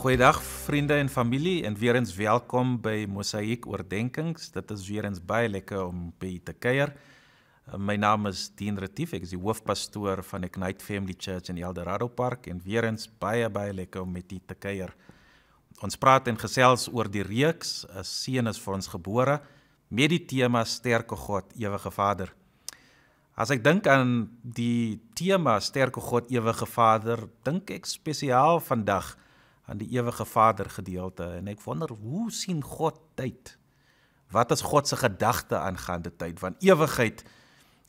Goeiedag vriende en familie en weer eens welkom by Mosaïek Oordenkings. Dit is weer eens baie lekker om by te kuier. Uh, my naam is Dean Retief, ek is die hoofpastoor van Ignite Family Church in Eldorado Park en weer eens baie baie lekker om met u te kuier. Ons praat en gesels oor die reeks 'n seun is vir ons gebore met die tema Sterke God, Ewige Vader. As ek dink aan die tema Sterke God, Ewige Vader, dink ek spesiaal vandag aan die ewige Vader gedeelte en ek wonder hoe sien God tyd? Wat is God se gedagte aangaande tyd? Want ewigheid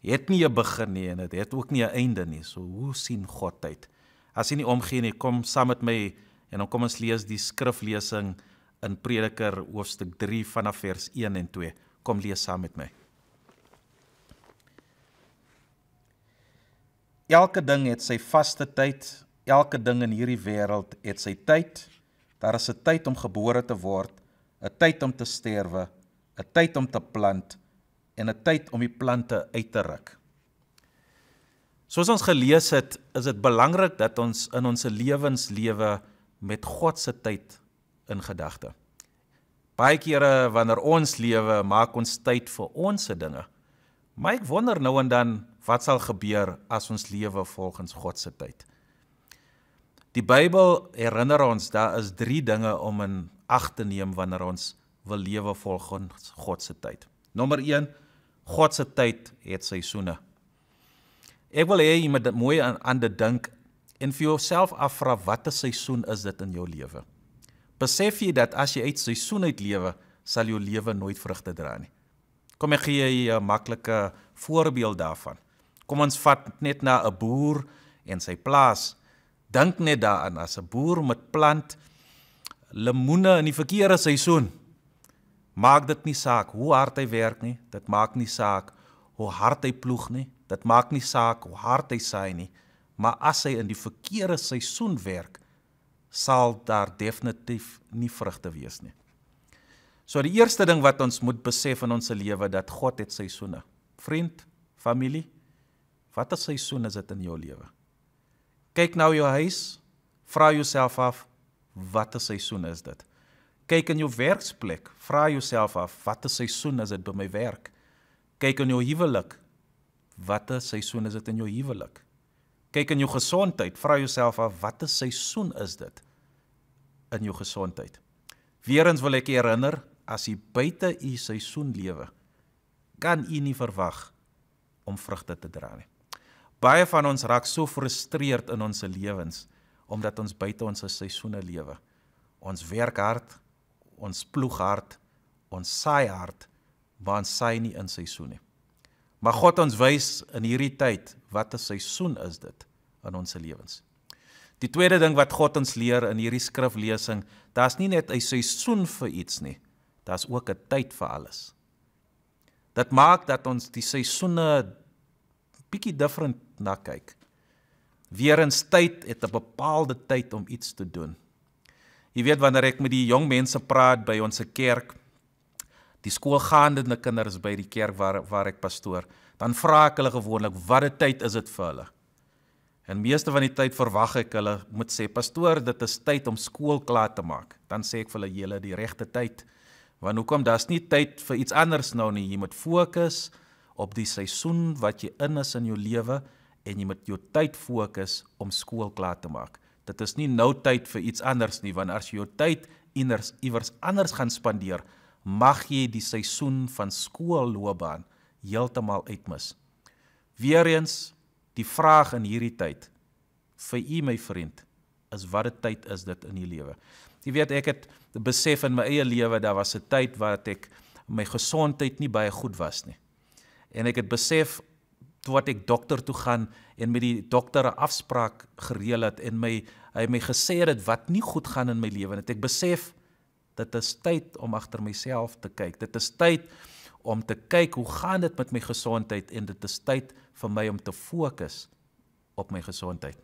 het nie 'n begin nie en dit het ook nie 'n einde nie. So hoe sien God tyd? As jy nie omgee nie, kom saam met my en dan kom ons lees die skriflesing in Prediker hoofstuk 3 vanaf vers 1 en 2. Kom lees saam met my. Elke ding het sy vaste tyd elke ding in hierdie wêreld het sy tyd. Daar is 'n tyd om gebore te word, 'n tyd om te sterwe, 'n tyd om te plant en 'n tyd om die plante uit te ruk. Soos ons gelees het, is dit belangrik dat ons in ons lewens lewe met God se tyd in gedagte. Baie kere wanneer ons lewe, maak ons tyd vir ons se dinge. Maar ek wonder nou en dan wat sal gebeur as ons lewe volgens God se tyd. Die Bybel herinner ons daar is 3 dinge om in ag te neem wanneer ons wil lewe volgens God se tyd. Nommer 1, God se tyd het seisoene. Ek wil hê jy moet mooi aan, aan dit dink en vir jouself afvra watter seisoen is dit in jou lewe? Besef jy dat as jy uit seisoen uit lewe, sal jou lewe nooit vrugte dra nie. Kom ek gee jy 'n maklike voorbeeld daarvan. Kom ons vat net na 'n boer en sy plaas Dink net daaraan as 'n boer met plant lemoene in die verkeerde seisoen. Maak dit nie saak hoe hard hy werk nie, dit maak nie saak hoe hard hy ploeg nie, dit maak nie saak hoe hard hy saai nie, maar as hy in die verkeerde seisoen werk, sal daar definitief nie vrugte wees nie. So die eerste ding wat ons moet besef in ons lewe dat God het seisoene. Vriend, familie, watter seisoen is dit in jou lewe? Kyk nou jou huis, vra jouself af watter seisoen is dit? Kyk in jou werksplek, vra jouself af watter seisoen is dit by my werk? Kyk in jou huwelik, watter seisoen is dit in jou huwelik? Kyk in jou gesondheid, vra jouself af watter seisoen is dit in jou gesondheid? Weerens wil ek herinner, as jy buite u seisoen lewe, kan u nie verwag om vrugte te dra nie. Baie van ons raak so frustreerd in ons lewens omdat ons buite ons seisoene lewe. Ons werk hard, ons ploeg hard, ons saai hard, maar ons saai nie in seisoene nie. Maar God ons wys in hierdie tyd wat 'n seisoen is dit in ons lewens. Die tweede ding wat God ons leer in hierdie skriflesing, daar's nie net 'n seisoen vir iets nie, daar's ook 'n tyd vir alles. Dit maak dat ons die seisoene bietjie different na kyk. Weerens tyd het 'n bepaalde tyd om iets te doen. Jy weet wanneer ek met die jong mense praat by ons kerk, die skoolgaande kinders by die kerk waar waar ek pastoor, dan vra ek hulle gewoonlik watter tyd is dit vir hulle? En meeste van die tyd verwag ek hulle moet sê pastoor, dit is tyd om skool klaar te maak. Dan sê ek vir hulle julle die regte tyd. Want hoekom daar's nie tyd vir iets anders nou nie. Jy moet fokus op die seisoen wat jy in is in jou lewe en jy moet jou tyd fokus om skool klaar te maak. Dit is nie nou tyd vir iets anders nie, want as jy jou tyd iewers iewers anders gaan spandeer, mag jy die seisoen van skoolloopbaan heeltemal uitmis. Weereens die vraag in hierdie tyd vir u my vriend is watter tyd is dit in u lewe? Jy weet ek het besef in my eie lewe daar was 'n tyd wat ek my gesondheid nie baie goed was nie. En ek het besef toe wat ek dokter toe gaan en met die dokter 'n afspraak gereël het en my hy my gesê het wat nie goed gaan in my lewe en ek besef dit is tyd om agter myself te kyk. Dit is tyd om te kyk hoe gaan dit met my gesondheid en dit is tyd vir my om te fokus op my gesondheid.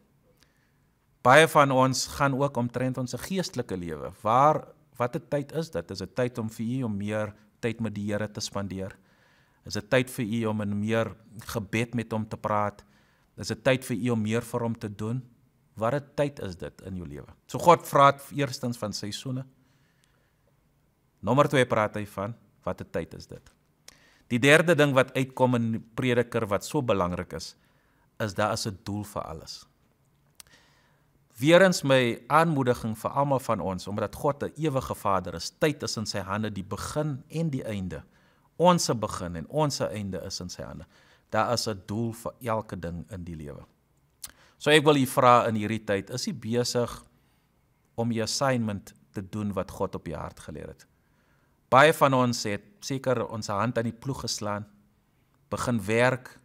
Baie van ons gaan ook omtrent ons geestelike lewe. Waar watter tyd is dit? Is dit tyd om vir u om meer tyd met die Here te spandeer? Is dit tyd vir u om in meer gebed met hom te praat? Is dit tyd vir u om meer vir hom te doen? Wat 'n tyd is dit in jou lewe? So God vra eerstens van seisoene. Nommer 2 praat hy van wat 'n tyd is dit. Die derde ding wat uitkom in Prediker wat so belangrik is, is daar is 'n doel vir alles. Weerens my aanmoediging vir almal van ons omdat God 'n ewige Vader is, tyd is in sy hande, die begin en die einde. Ons se begin en ons se einde is in sy hande. Daar is 'n doel vir elke ding in die lewe. So ek wil u vra in hierdie tyd, is u besig om die assignment te doen wat God op u hart geleer het? Baie van ons het seker ons hand aan die ploeg geslaan, begin werk,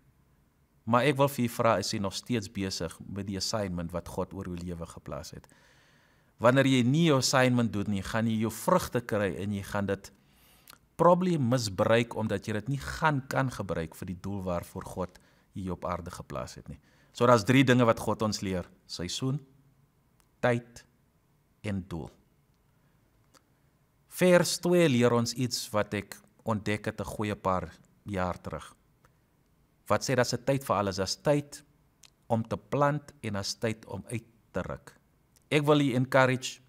maar ek wil vir u vra, is jy nog steeds besig met die assignment wat God oor jou lewe geplaas het? Wanneer jy nie jou assignment doen nie, gaan jy jou vrugte kry en jy gaan dit probably misbruik omdat jy dit nie gaan kan gebruik vir die doel waarvoor God jy op aarde geplaas het nie. So daar's drie dinge wat God ons leer: seisoen, tyd en doel. Vers 2 leer ons iets wat ek ontdek het 'n goeie paar jaar terug. Wat sê dat se tyd vir alles, as tyd om te plant en as tyd om uit te ruk. Ek wil u encourage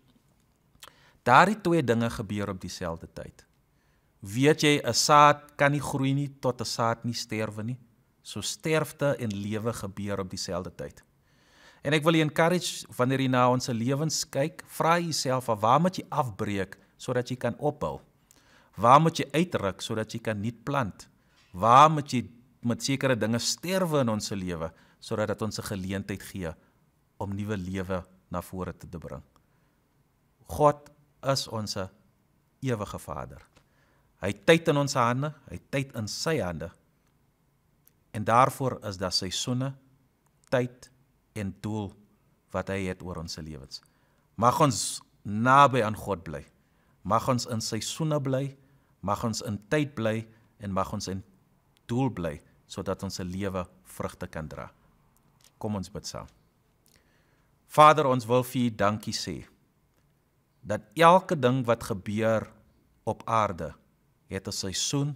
daardie twee dinge gebeur op dieselfde tyd. Weet jy 'n saad kan nie groei nie tot 'n saad nie sterwe nie. So sterfte en lewe gebeur op dieselfde tyd. En ek wil u encourage wanneer jy na ons lewens kyk, vra jouself af waar moet jy afbreek sodat jy kan opbou? Waar moet jy uitruk sodat jy kan nuut plant? Waar moet jy met sekere dinge sterwe in ons lewe sodat dit ons 'n geleentheid gee om nuwe lewe na vore te bring? God is ons ewige Vader. Hy tyd in ons hande, hy tyd in sy hande. En daarvoor is daar seisoene, tyd en doel wat hy het oor ons lewens. Mag ons naby aan God bly. Mag ons in seisoene bly, mag ons in tyd bly en mag ons in doel bly sodat ons se lewe vrugte kan dra. Kom ons bid saam. Vader, ons wil vir U dankie sê dat elke ding wat gebeur op aarde het 'n seisoen,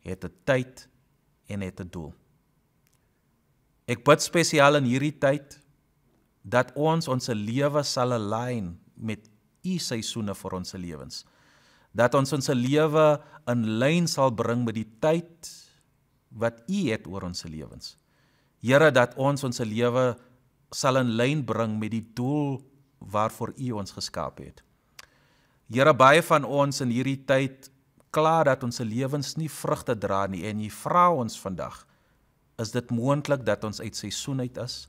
het 'n tyd en het 'n doel. Ek bid spesiaal in hierdie tyd dat ons ons lewe sal align met u seisoene vir ons lewens. Dat ons ons lewe in lyn sal bring met die tyd wat u het oor ons lewens. Here dat ons ons lewe sal in lyn bring met die doel waarvoor u ons geskaap het. Here baie van ons in hierdie tyd klaar dat ons se lewens nie vrugte dra nie en u vra ons vandag is dit moontlik dat ons uit seisoen uit is?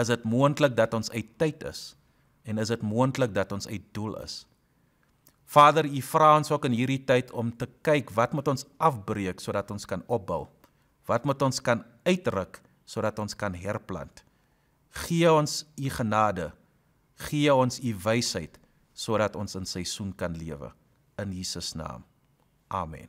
Is dit moontlik dat ons uit tyd is? en is dit moontlik dat ons uit doel is? Vader, U vra ons ook in hierdie tyd om te kyk wat moet ons afbreek sodat ons kan opbou? Wat moet ons kan uitruk sodat ons kan herplant? Gee ons U genade. Gee ons U wysheid sodat ons in seisoen kan lewe in Jesus naam. Amen.